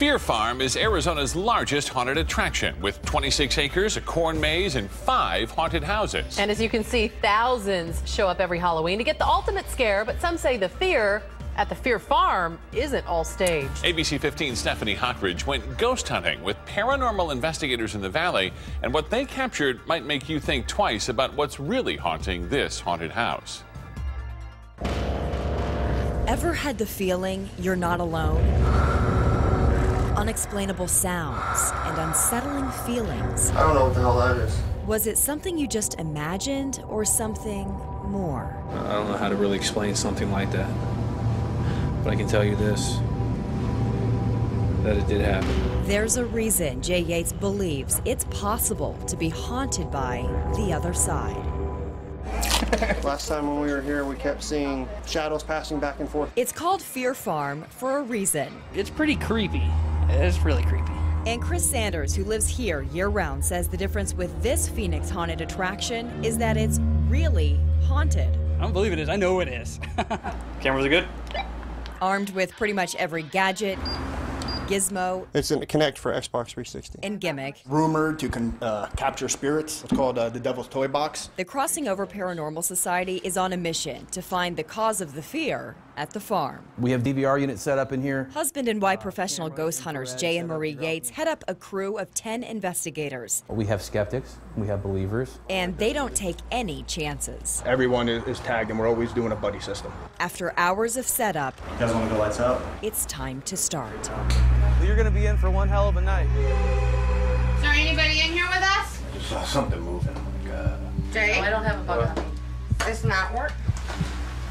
Fear Farm is Arizona's largest haunted attraction with 26 acres, a corn maze, and five haunted houses. And as you can see, thousands show up every Halloween to get the ultimate scare, but some say the fear at the Fear Farm isn't all staged. ABC 15 Stephanie Hockridge went ghost hunting with paranormal investigators in the valley, and what they captured might make you think twice about what's really haunting this haunted house. Ever had the feeling you're not alone? Unexplainable sounds and unsettling feelings. I don't know what the hell that is. Was it something you just imagined or something more? I don't know how to really explain something like that. But I can tell you this that it did happen. There's a reason Jay Yates believes it's possible to be haunted by the other side. Last time when we were here, we kept seeing shadows passing back and forth. It's called Fear Farm for a reason. It's pretty creepy. It's really creepy. And Chris Sanders, who lives here year round, says the difference with this Phoenix haunted attraction is that it's really haunted. I don't believe it is. I know it is. Cameras are good? Armed with pretty much every gadget, gizmo, It's a Kinect for Xbox 360. and gimmick, rumored to con- uh, capture spirits. It's called uh, the Devil's Toy Box. the Crossing Over Paranormal Society is on a mission to find the cause of the fear at the farm. We have DVR units set up in here. Husband and wife professional ghost hunters Jay and Marie Yates head up a crew of 10 investigators, We have skeptics, we have believers. and they don't take any chances. Everyone is, is tagged, and we're always doing a buddy system. After hours of setup, You guys want to go lights out? it's time to start. You're gonna be in for one hell of a night. Is there anybody in here with us? I just saw something moving. Like, uh, Jay? I don't have a bug on me. Does not work.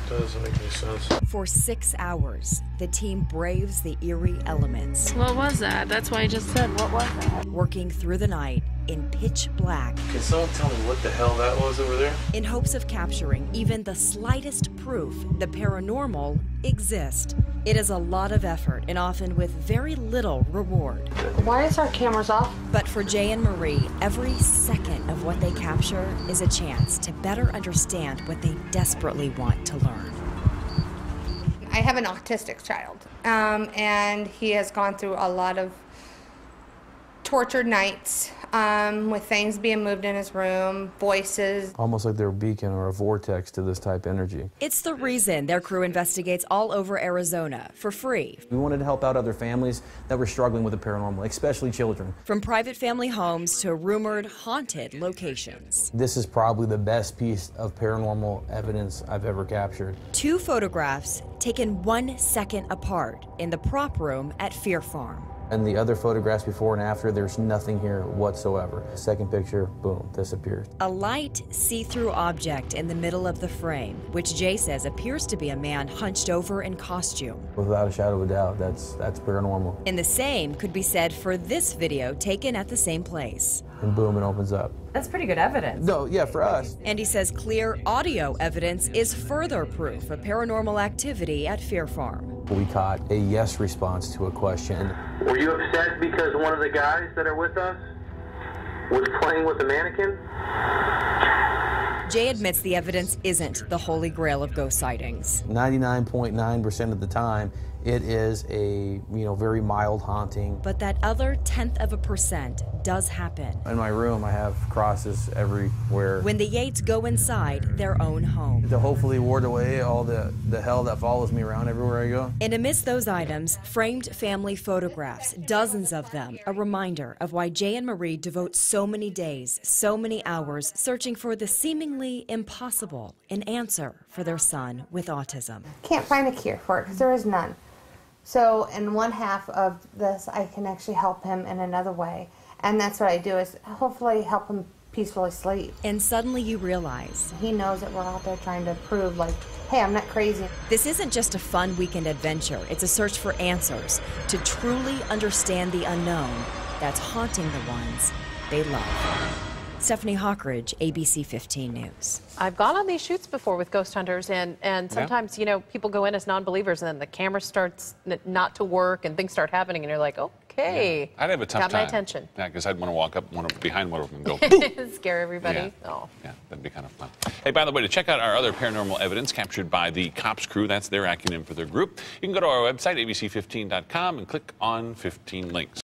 Doesn't make any sense. For six hours, the team braves the eerie elements, What was that? That's why I just said, what was that? working through the night in pitch black Can someone tell me what the hell that was over there? in hopes of capturing even the slightest proof the paranormal exists. It is a lot of effort and often with very little reward. Why is our cameras off? But for Jay and Marie, every second of what they capture is a chance to better understand what they desperately want to learn. I have an autistic child, um, and he has gone through a lot of tortured nights um, with things being moved in his room, voices. Almost like they're a beacon or a vortex to this type energy. It's the reason their crew investigates all over Arizona for free, We wanted to help out other families that were struggling with the paranormal, especially children. from private family homes to rumored haunted locations. This is probably the best piece of paranormal evidence I've ever captured. Two photographs taken one second apart in the prop room at Fear Farm. And the other photographs before and after, there's nothing here whatsoever. Second picture, boom, disappears. A light, see through object in the middle of the frame, which Jay says appears to be a man hunched over in costume. Without a shadow of a doubt, that's that's paranormal. And the same could be said for this video taken at the same place. And boom, it opens up. That's pretty good evidence. No, yeah, for us. Andy says clear audio evidence is further proof of paranormal activity at Fear Farm. We caught a yes response to a question. Were you upset because one of the guys that are with us was playing with the mannequin? Jay admits the evidence isn't the holy grail of ghost sightings. 99.9% of the time, it is a you know very mild haunting. But that other tenth of a percent does happen. In my room, I have crosses everywhere When the Yates go inside their own home. to hopefully ward away all the, the hell that follows me around everywhere I go. And amidst those items, framed family photographs, dozens of them, a reminder of why Jay and Marie devote so many days, so many hours searching for the seemingly impossible, an answer for their son with autism. Can't find a cure for it because there is none. So, in one half of this, I can actually help him in another way, and that's what I do is hopefully help him peacefully sleep. And suddenly you realize He knows that we're out there trying to prove, like, hey, I'm not crazy. this isn't just a fun weekend adventure, it's a search for answers to truly understand the unknown that's haunting the ones they love. Stephanie Hockridge, ABC 15 News. I've gone on these shoots before with ghost hunters, and, and Yeah. sometimes, you know, people go in as non believers, and then the camera starts n- not to work, and things start happening, and you're like, okay. I'd have a tough Got time. my attention. Yeah, because I'd want to walk up one of, behind one of them and go, Scare everybody. Yeah. Oh. Yeah, that'd be kind of fun. Hey, by the way, to check out our other paranormal evidence captured by the COPS crew, that's their acronym for their group, you can go to our website, abc15.com, and click on 15 links.